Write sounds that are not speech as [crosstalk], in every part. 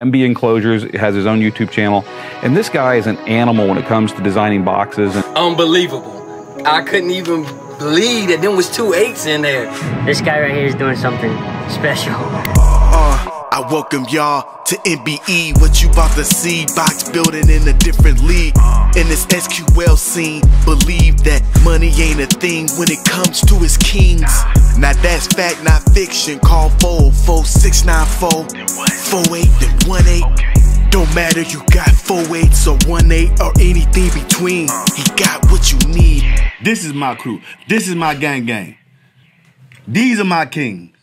MB Enclosures has his own YouTube channel, and this guy is an animal when it comes to designing boxes. Unbelievable. I couldn't even believe that there was two eights in there. This guy right here is doing something special. Uh, I welcome y'all to MBE. What you about to see? Box building in a different league. In this SQL scene, believe that money ain't a thing when it comes to its kings. Now that's fact, not fiction. Call 44694 48 18. Don't matter, you got four eights or one eight or anything between. He got what you need. This is my crew. This is my gang gang. These are my kings.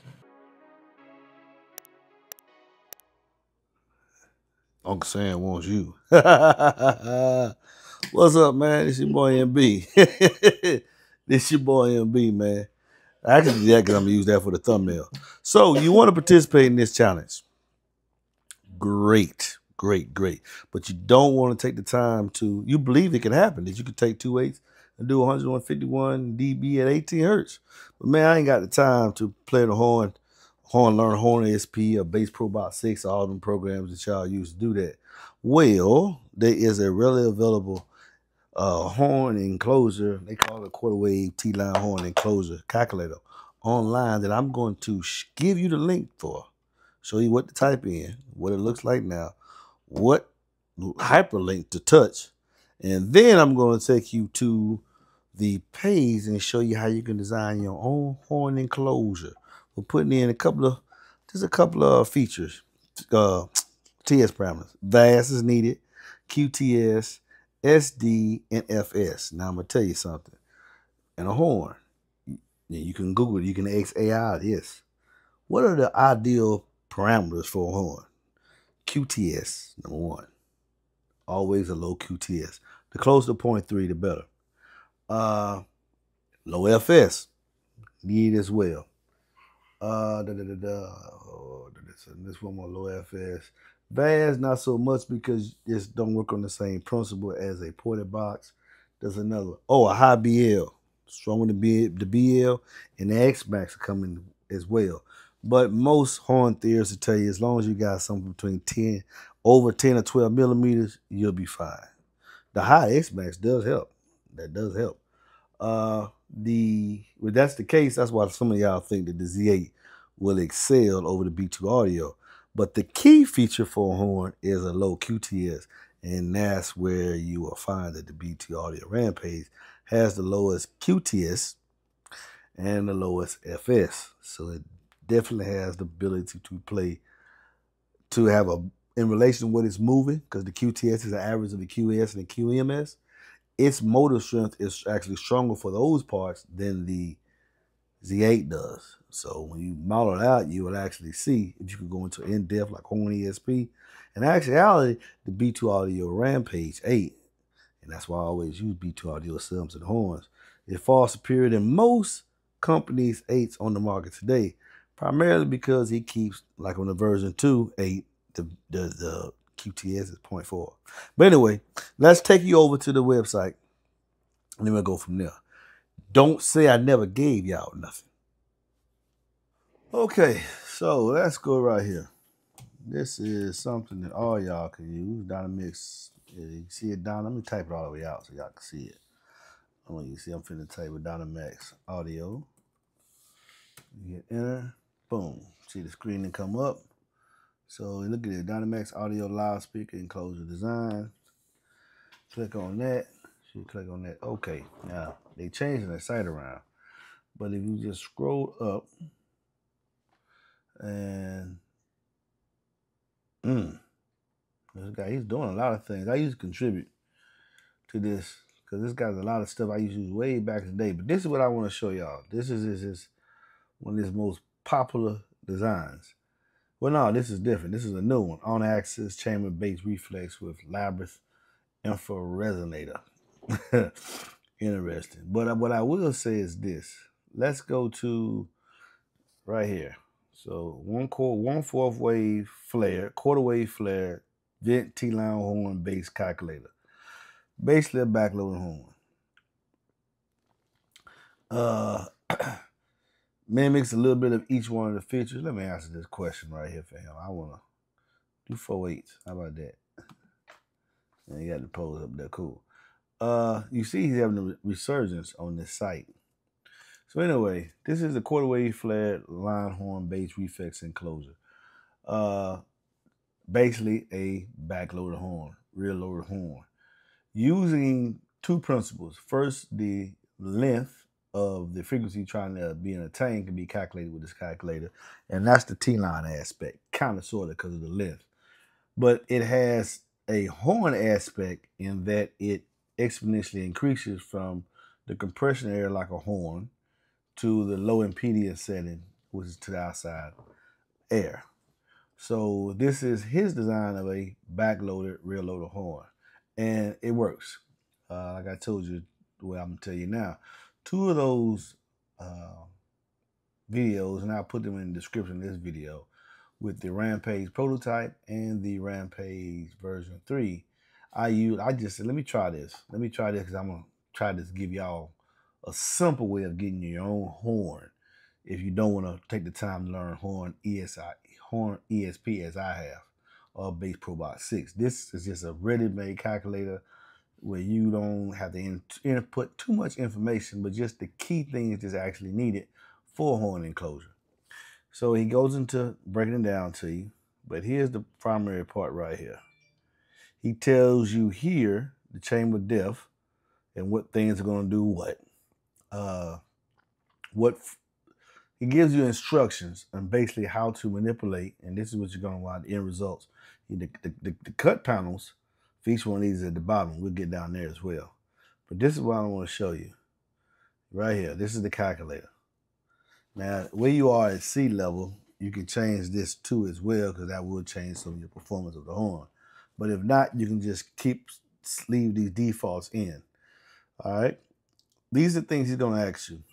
Uncle Sam wants you. [laughs] What's up, man? This your boy MB. this [laughs] your boy MB, man. I can do that because I'm gonna use that for the thumbnail. So you want to participate in this challenge? Great, great, great. But you don't want to take the time to. You believe it can happen that you could take two eights and do 151 dB at 18 hertz. But man, I ain't got the time to play the horn Horn Learn Horn ESP or Bass Pro Box 6, all them programs that y'all use to do that. Well, there is a readily available uh, horn enclosure. They call it a quarter wave T-line horn enclosure calculator online that I'm going to give you the link for. Show you what to type in, what it looks like now, what hyperlink to touch, and then I'm going to take you to the page and show you how you can design your own horn enclosure we're putting in a couple of just a couple of features. Uh, TS parameters. VAS is needed, QTS, SD, and FS. Now I'm gonna tell you something. And a horn. You can Google it. You can ask AI this. What are the ideal parameters for a horn? QTS, number one. Always a low QTS. The closer to 0.3, the better. Uh, low FS, need as well. Uh, da, da, da, da. Oh, this, this one more low FS. VAS, not so much because this don't work on the same principle as a ported box. There's another. Oh, a high BL. Strong Stronger than B, the BL and the X Max are coming as well. But most horn theorists will tell you as long as you got something between 10, over 10 or 12 millimeters, you'll be fine. The high X Max does help. That does help. Uh, the well, that's the case. That's why some of y'all think that the Z8 will excel over the B2 audio. But the key feature for a horn is a low QTS, and that's where you will find that the B2 Audio Rampage has the lowest QTS and the lowest FS. So it definitely has the ability to play, to have a, in relation to what it's moving, because the QTS is the average of the QS and the QMS, its motor strength is actually stronger for those parts than the Z8 does. So when you model it out, you will actually see if you can go into in-depth like Horn ESP. In actuality, the B2 Audio Rampage 8, and that's why I always use B2 Audio subs and horns, is far superior than most companies' 8s on the market today, primarily because he keeps, like on the version 2, 8, the, the, the QTS is 0.4. But anyway, let's take you over to the website, and then we'll go from there. Don't say I never gave y'all nothing. Okay, so let's go right here. This is something that all y'all can use. Dynamix. You see it down. Let me type it all the way out so y'all can see it. You see I'm finna type with Dynamax audio. You hit enter. Boom. See the screen and come up. So look at it. Dynamax audio loudspeaker enclosure design. Click on that. You click on that. Okay. Now they changing the site around. But if you just scroll up and mm, this guy, he's doing a lot of things. I used to contribute to this because this guy's a lot of stuff I used to use way back in the day. But this is what I want to show y'all. This is, this is one of his most popular designs. Well, no, this is different. This is a new one. On axis chamber bass reflex with Labyrinth infra resonator. [laughs] Interesting. But what I will say is this. Let's go to right here. So one quarter, one fourth wave flare, quarter wave flare, vent T-line horn bass calculator. Basically a backloading horn. Uh, [clears throat] mimics a little bit of each one of the features. Let me answer this question right here for him. I wanna Do four eighths. How about that? And you got the pose up there. Cool. Uh, you see he's having a resurgence on this site. So anyway, this is the quarter wave flared line horn bass reflex enclosure. Uh, basically a backloaded horn, rear loaded horn, using two principles. First, the length of the frequency trying to be attained can be calculated with this calculator, and that's the T-line aspect, kind of sort of because of the length. But it has a horn aspect in that it exponentially increases from the compression area like a horn to the low impedance setting, which is to the outside air. So this is his design of a backloaded, rear loaded horn, and it works. Uh, like I told you, way I'm gonna tell you now, two of those uh, videos, and I'll put them in the description of this video, with the Rampage prototype and the Rampage version three. I use. I just said, let me try this. Let me try this because I'm gonna try to give y'all a simple way of getting your own horn if you don't want to take the time to learn horn ESI horn ESP as I have or Bass Pro Box 6. This is just a ready-made calculator where you don't have to in, input too much information, but just the key things that's actually needed for horn enclosure. So he goes into breaking it down to you, but here's the primary part right here. He tells you here the chamber depth and what things are going to do what. Uh, what it gives you instructions on basically how to manipulate, and this is what you're going to want the end results. The, the, the, the, cut panels for each one of these at the bottom. We'll get down there as well. But this is what I want to show you. Right here. This is the calculator. Now, where you are at sea level, you can change this too as well because that will change some of your performance of the horn. But if not, you can just keep leave these defaults in. All right. These are things he's going to ask you.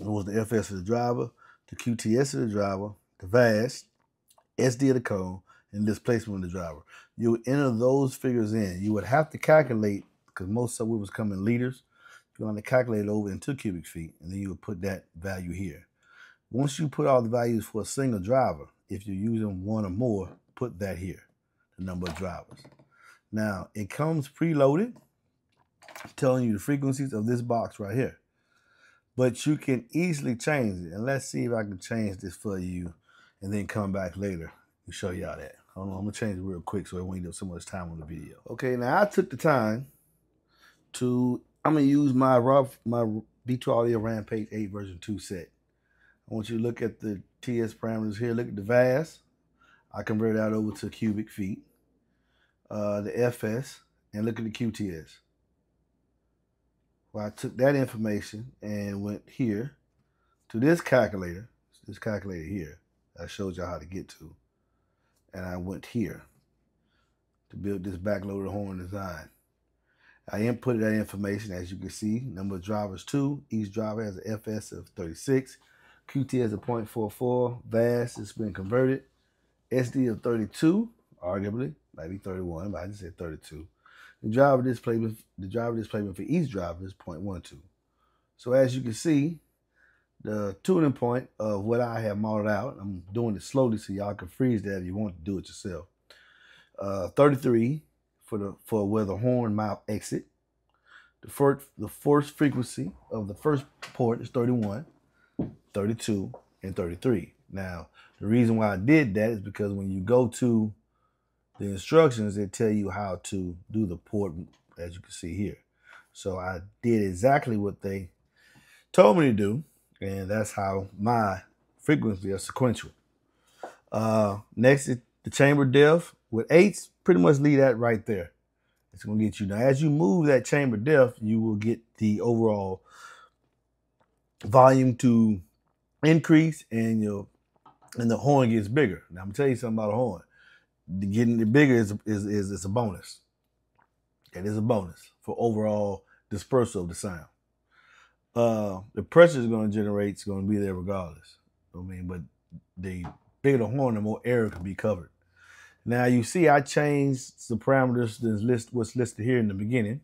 It was the FS of the driver, the QTS of the driver, the VAS, SD of the cone, and displacement of the driver. You would enter those figures in. You would have to calculate, because most of it was coming liters, you're going to calculate it over into cubic feet, and then you would put that value here. Once you put all the values for a single driver, if you're using one or more, put that here, the number of drivers. Now, it comes preloaded, telling you the frequencies of this box right here but you can easily change it. And let's see if I can change this for you and then come back later and show y'all that. I'm gonna change it real quick so it won't take so much time on the video. Okay, now I took the time to, I'm gonna use my rough, my B2 Audio Rampage 8 version 2 set. I want you to look at the TS parameters here. Look at the VAS. I convert that over to cubic feet. Uh, the FS, and look at the QTS. Well, I took that information and went here to this calculator, this calculator here. I showed y'all how to get to. And I went here to build this backloaded horn design. I inputted that information, as you can see, number of drivers two. Each driver has an FS of 36. QT has a 0.44. VAS has been converted. SD of 32, arguably, might be 31, but I just said 32. The driver displacement, the driver displacement for each driver is 0.12. So as you can see, the tuning point of what I have modeled out, I'm doing it slowly so y'all can freeze that if you want to do it yourself. Uh, 33 for the for where the horn mouth exit. The first the first frequency of the first port is 31, 32, and 33. Now, the reason why I did that is because when you go to the instructions that tell you how to do the port as you can see here. So I did exactly what they told me to do, and that's how my frequency are sequential. Uh, next is the chamber depth with eights, pretty much leave that right there. It's gonna get you now. As you move that chamber depth, you will get the overall volume to increase and your and the horn gets bigger. Now I'm gonna tell you something about a horn getting it bigger is is is, is a bonus. It is a bonus for overall dispersal of the sound. Uh, the pressure is going to generate is going to be there regardless. I mean, but the bigger the horn, the more air can be covered. Now you see, I changed the parameters that's list what's listed here in the beginning.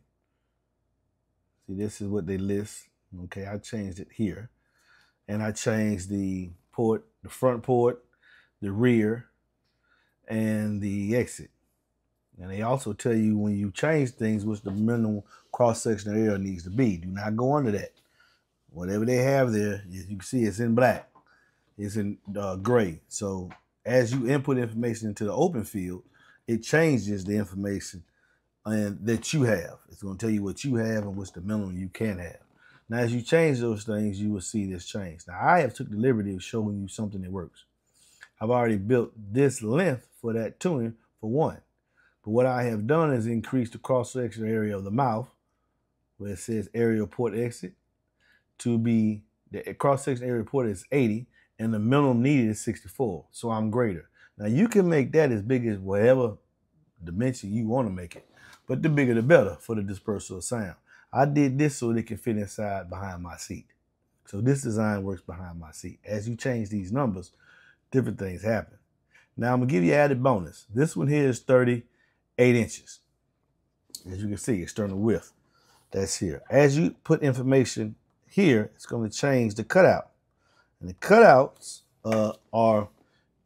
See, this is what they list. Okay, I changed it here, and I changed the port, the front port, the rear, and the exit. And they also tell you when you change things, which the minimum cross sectional area needs to be. Do not go under that. Whatever they have there, as you can see, it's in black. It's in uh, gray. So as you input information into the open field, it changes the information and that you have. It's going to tell you what you have and what's the minimum you can have. Now, as you change those things, you will see this change. Now, I have took the liberty of showing you something that works. I've already built this length for that tuning for one. But what I have done is increase the cross-section area of the mouth, where it says area port exit, to be the cross-section area port is 80, and the minimum needed is 64. So I'm greater. Now you can make that as big as whatever dimension you want to make it. But the bigger the better for the dispersal of sound. I did this so it can fit inside behind my seat. So this design works behind my seat. As you change these numbers, different things happen. Now I'm gonna give you added bonus. This one here is 38 inches. As you can see, external width. That's here. As you put information here, it's gonna change the cutout. And the cutouts uh, are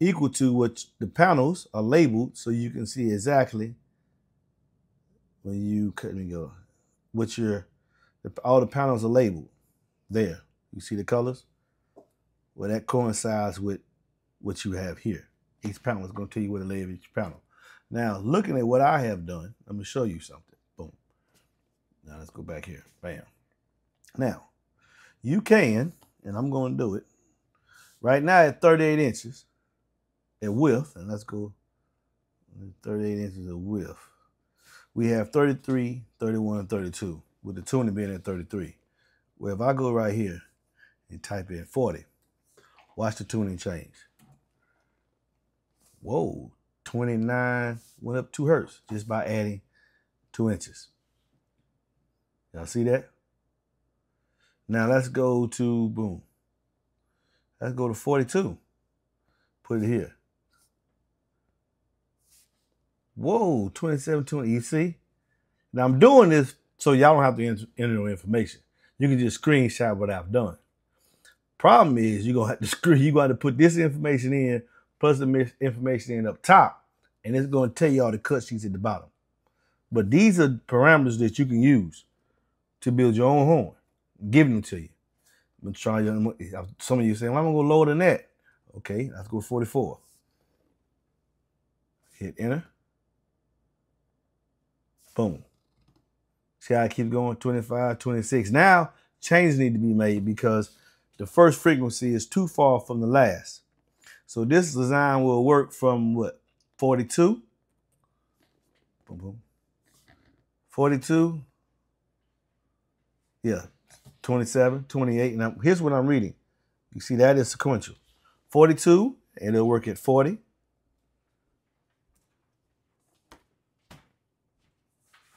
equal to what the panels are labeled so you can see exactly when you cut me go what your all the panels are labeled there you see the colors well that coincides with what you have here each panel is going to tell you what to label each panel now looking at what i have done let me show you something boom now let's go back here bam now you can and i'm going to do it right now at 38 inches at width, and let's go 38 inches of width. We have 33, 31, and 32, with the tuning being at 33. Well, if I go right here and type in 40, watch the tuning change. Whoa, 29 went up two hertz just by adding two inches. Y'all see that? Now let's go to, boom. Let's go to 42. Put it here. Whoa, 27, 20. You see? Now I'm doing this so y'all don't have to enter, enter no information. You can just screenshot what I've done. Problem is you're gonna have to [laughs] screw you gotta put this information in plus the information in up top, and it's gonna tell you all the cut sheets at the bottom. But these are parameters that you can use to build your own horn. Giving them to you. I'm try you. Some of you saying, well, I'm gonna go lower than that. Okay, let's go 44. Hit enter. Boom. See how I keep going? 25, 26. Now, changes need to be made because the first frequency is too far from the last. So this design will work from what? 42? Boom, boom. 42? Yeah. 27, 28. Now, here's what I'm reading. You see, that is sequential. 42, and it'll work at 40.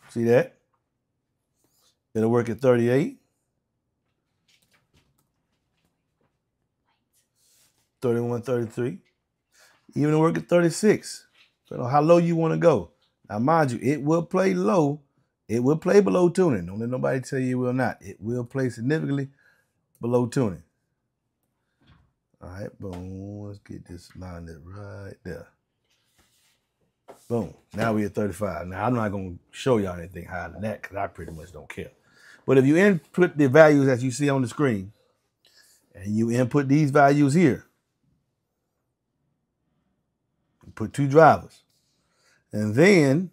See that? It'll work at 38. 31, 33. Even work at 36. So how low you want to go. Now, mind you, it will play low. It will play below tuning. Don't let nobody tell you it will not. It will play significantly below tuning. All right, boom. Let's get this lined up right there. Boom. Now we're at 35. Now I'm not gonna show y'all anything higher than that because I pretty much don't care. But if you input the values that you see on the screen, and you input these values here, put two drivers, and then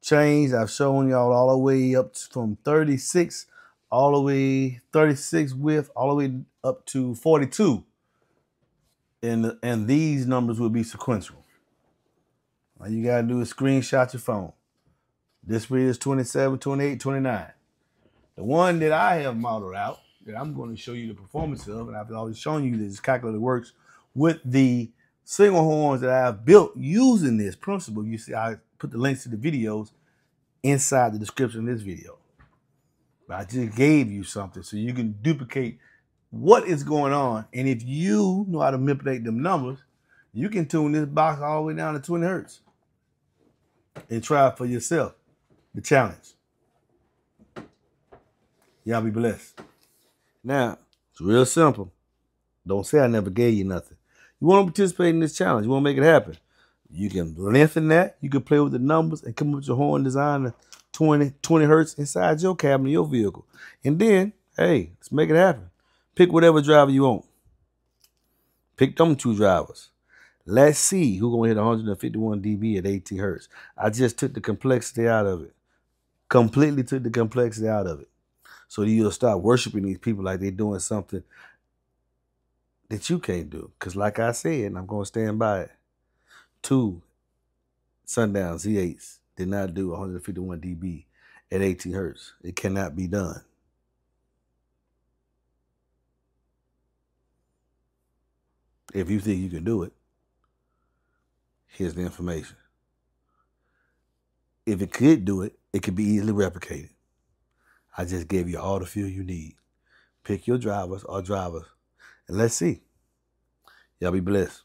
change. I've shown y'all all the way up from 36, all the way 36 width, all the way up to 42. And, and these numbers will be sequential. All you gotta do is screenshot your phone. This read is 27, 28, 29. The one that I have modeled out, that I'm going to show you the performance of, and I've always shown you this calculator works with the single horns that I've built using this principle. You see, I put the links to the videos inside the description of this video. But I just gave you something so you can duplicate what is going on. And if you know how to manipulate them numbers, you can tune this box all the way down to 20 hertz and try for yourself the challenge. Y'all be blessed. Now, it's real simple. Don't say I never gave you nothing. You want to participate in this challenge. You want to make it happen. You can lengthen that. You can play with the numbers and come up with your horn design of 20, 20 hertz inside your cabin of your vehicle. And then, hey, let's make it happen. Pick whatever driver you want. Pick them two drivers. Let's see who's gonna hit 151 dB at 18 hertz. I just took the complexity out of it. Completely took the complexity out of it. So you'll start worshiping these people like they're doing something that you can't do. Cause like I said, and I'm gonna stand by it. Two sundown Z8s did not do 151 dB at 18 hertz. It cannot be done. If you think you can do it, here's the information. If it could do it, it could be easily replicated. I just gave you all the fuel you need. Pick your drivers or drivers, and let's see. Y'all be blessed.